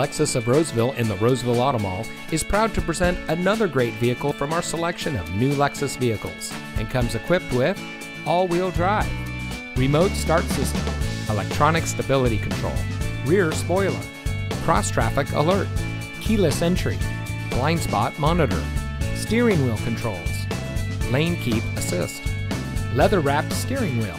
Lexus of Roseville in the Roseville Auto Mall is proud to present another great vehicle from our selection of new Lexus vehicles and comes equipped with all wheel drive, remote start system, electronic stability control, rear spoiler, cross traffic alert, keyless entry, blind spot monitor, steering wheel controls, lane keep assist, leather wrapped steering wheel.